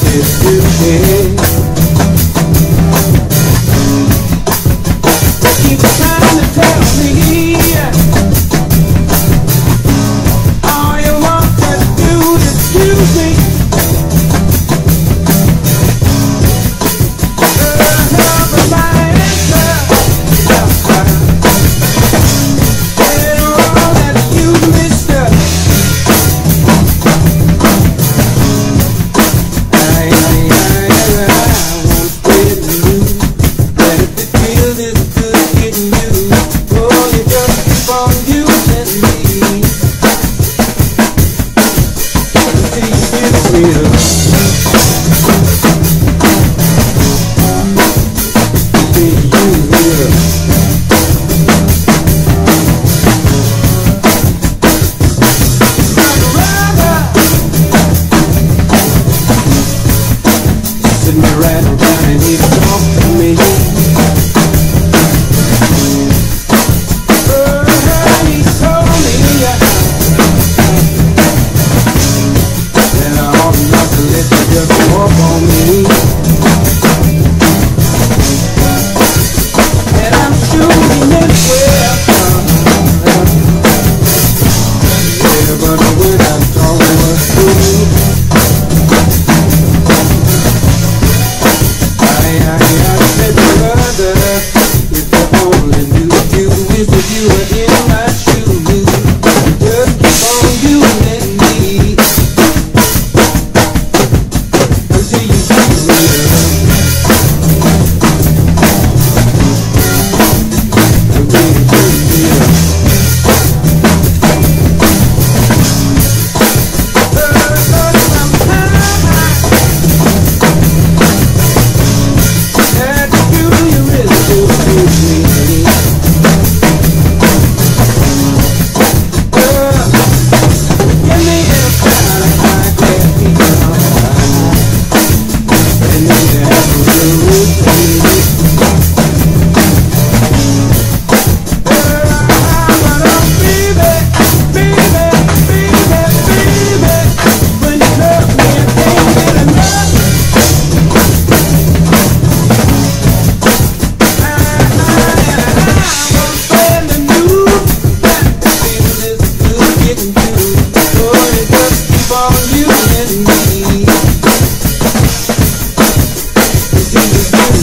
did to me. you. Oh, you just keep on using me. Ooh.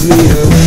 me.